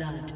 blood.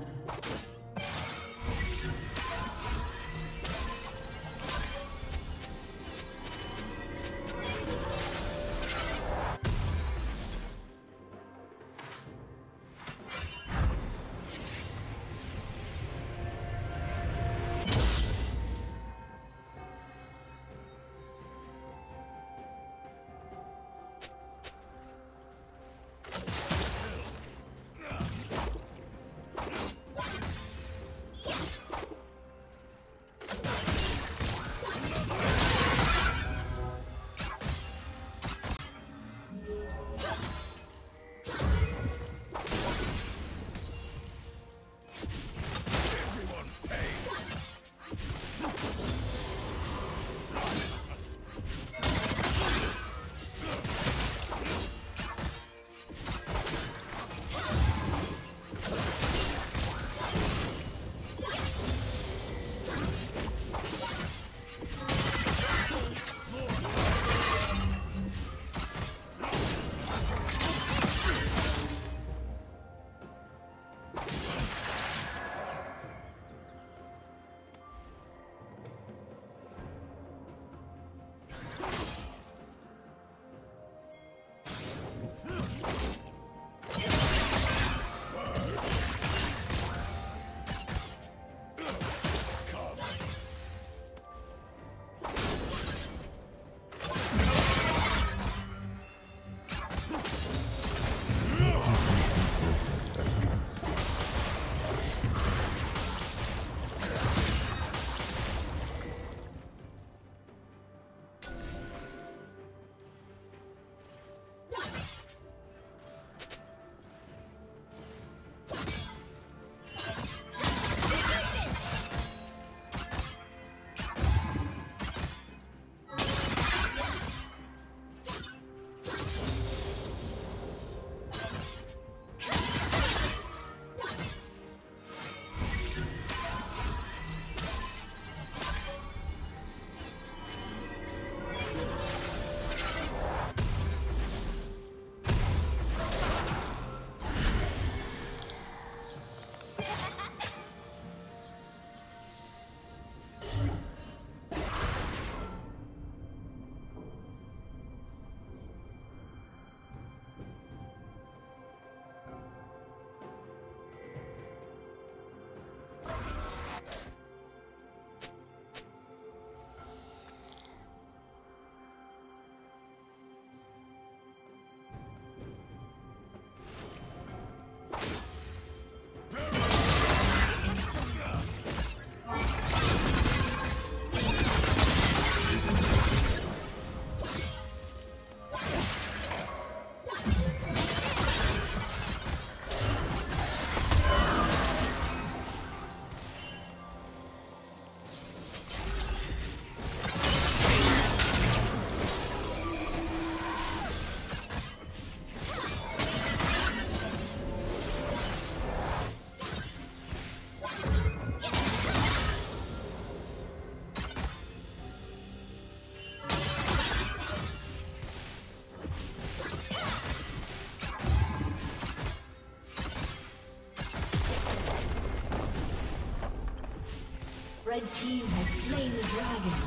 The dragon.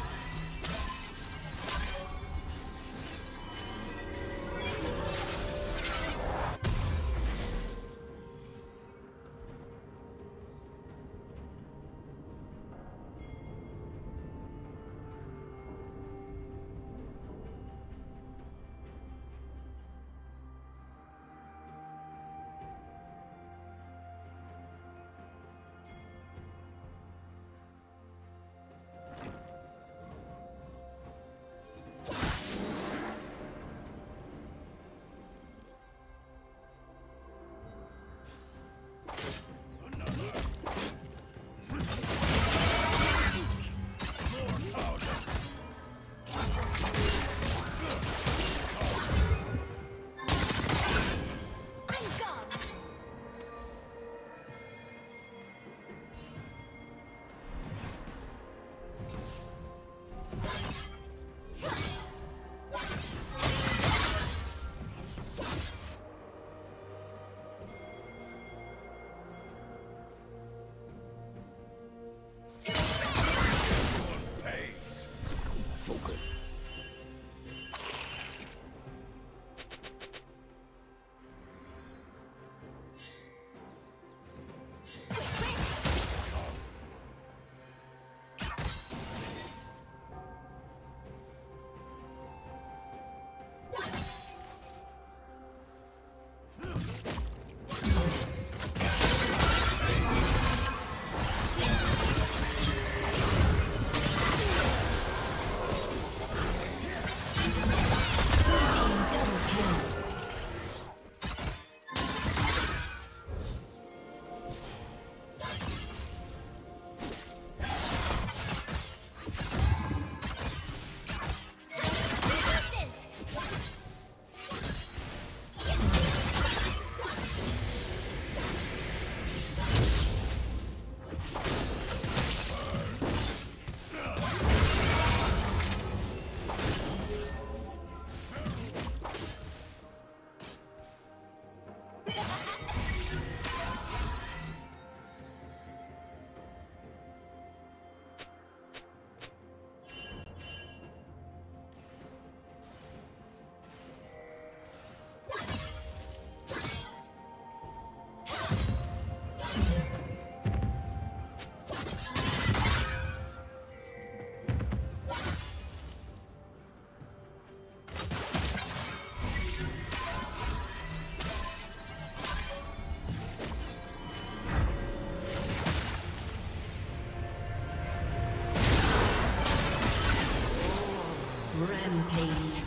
Rampage.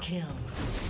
Destroyed.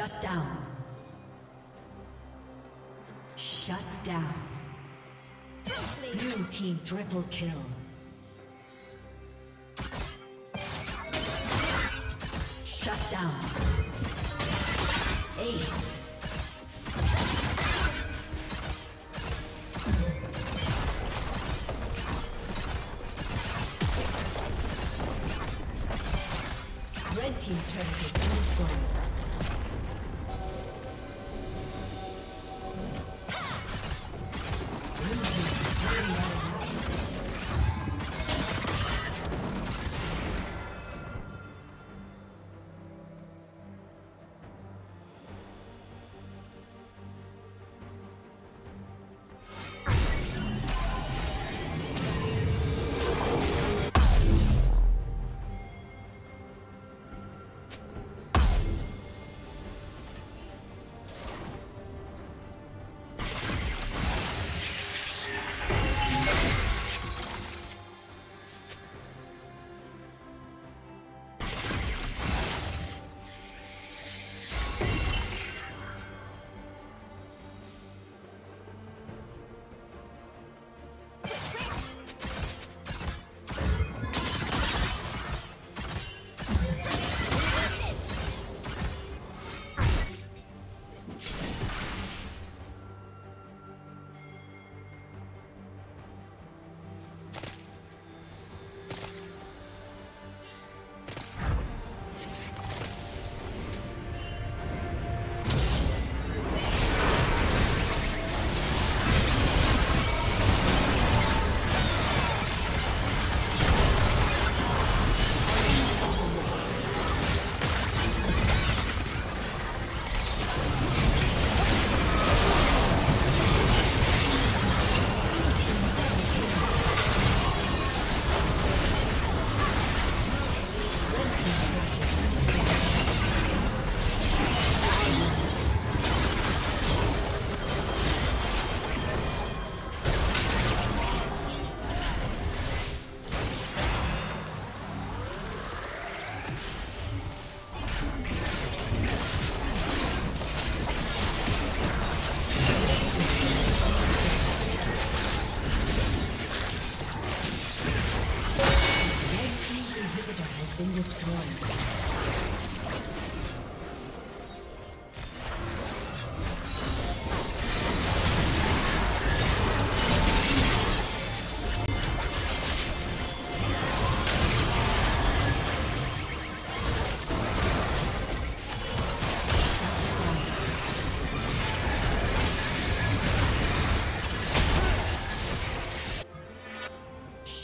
Shut down. Shut down. Blue team triple kill.